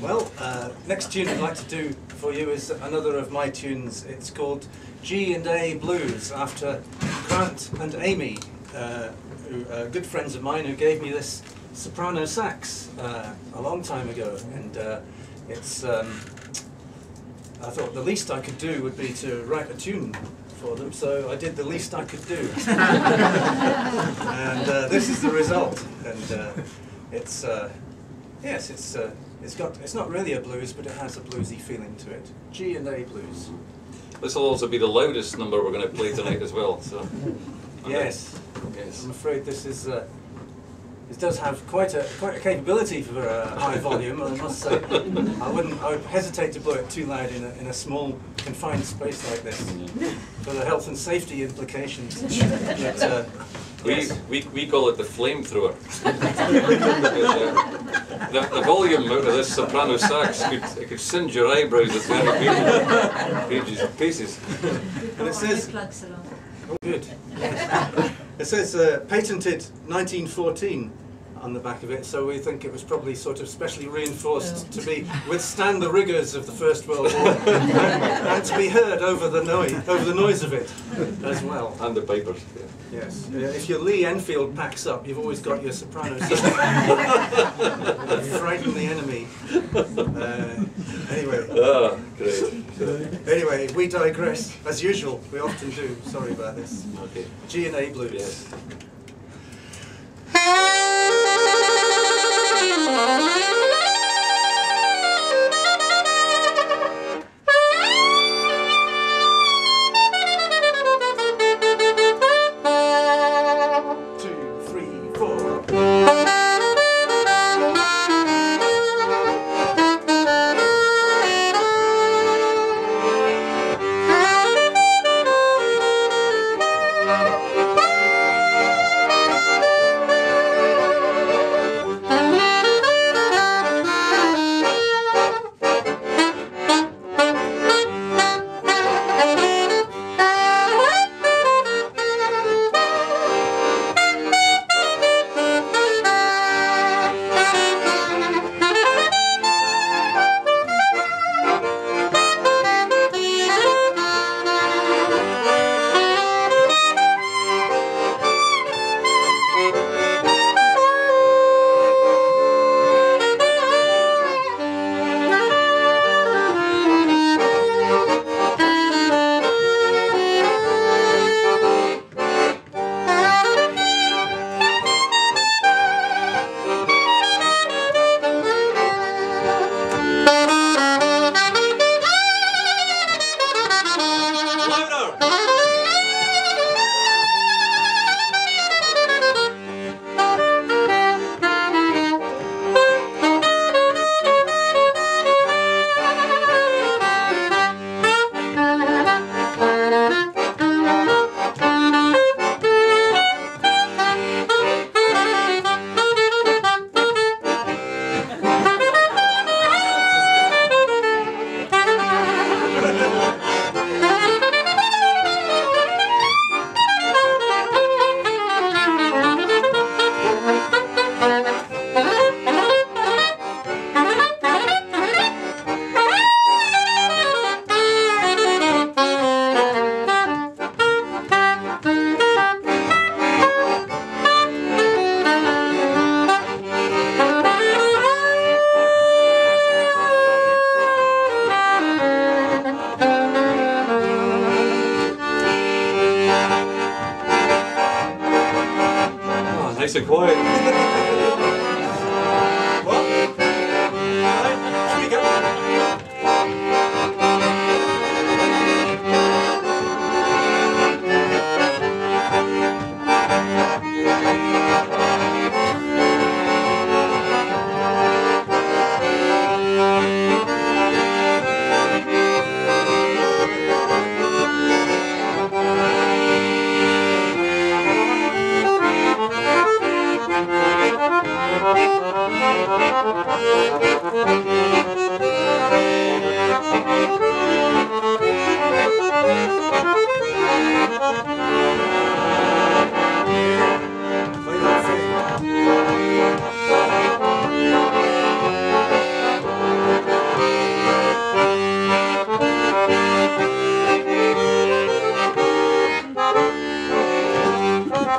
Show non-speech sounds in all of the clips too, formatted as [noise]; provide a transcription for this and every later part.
Well, uh, next tune I'd like to do for you is another of my tunes. It's called G and A Blues after Grant and Amy, uh, who are good friends of mine who gave me this soprano sax uh, a long time ago, and uh, it's. Um, I thought the least I could do would be to write a tune for them, so I did the least I could do, [laughs] and uh, this is the result. And uh, it's uh, yes, it's uh, it's got it's not really a blues, but it has a bluesy feeling to it. G and A blues. This will also be the loudest number we're going to play tonight as well. So. [laughs] Yes, Yes. I'm afraid this is. Uh, it does have quite a quite a capability for a high volume, I must say. I wouldn't. I would hesitate to blow it too loud in a, in a small confined space like this for the health and safety implications. But, uh, We, yes. we, we call it the flamethrower. the, the volume out of this soprano sax could, it could singe your eyebrows at very pages, pieces. And it says- plugs along. Oh, good. [laughs] It says uh, patented 1914 on the back of it, so we think it was probably sort of specially reinforced to be withstand the rigours of the First World War and, [laughs] and to be heard over the noise, over the noise of it as well. And the pipers. yeah. Yes. Uh, if your Lee Enfield packs up, you've always got your soprano [laughs] digress as usual. We often do. Sorry about this. Okay. G and A blues. Yes. Ah, [laughs]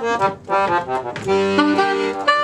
Thank you.